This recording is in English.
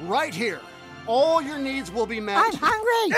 right here. All your needs will be met. I'm hungry.